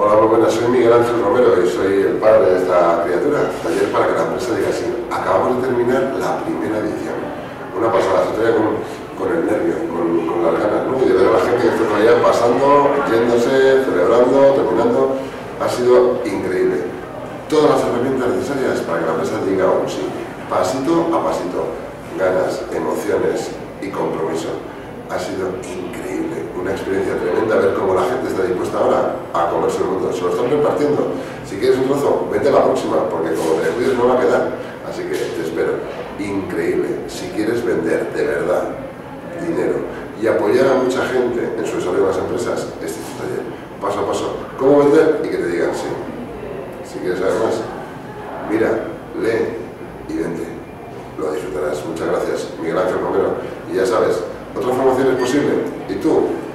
Hola, muy buenas, soy Miguel Ángel Romero y soy el padre de esta criatura. Taller para que la empresa diga así. Acabamos de terminar la primera edición. Una pasada, se con, con el nervio, con, las ganas, ¿no? Y de ver a la gente que está allá pasando, yéndose, celebrando, terminando, ha sido increíble. Todas las herramientas necesarias para que la empresa diga un sí. Pasito a pasito. Ganas, emociones y compromiso. Ha sido increíble una experiencia tremenda por segundo. Se lo están repartiendo. Si quieres un trozo, vete a la próxima, porque como te descuides no va a quedar. Así que te espero. Increíble. Si quieres vender de verdad dinero y apoyar a mucha gente en su desarrollo de las empresas, este es tu taller. Paso a paso. ¿Cómo vender? Y que te digan sí. Si quieres saber más, mira, lee y vende. Lo disfrutarás. Muchas gracias, Miguel Ángel Romero. Y ya sabes, ¿otras formaciones posible ¿Y tú?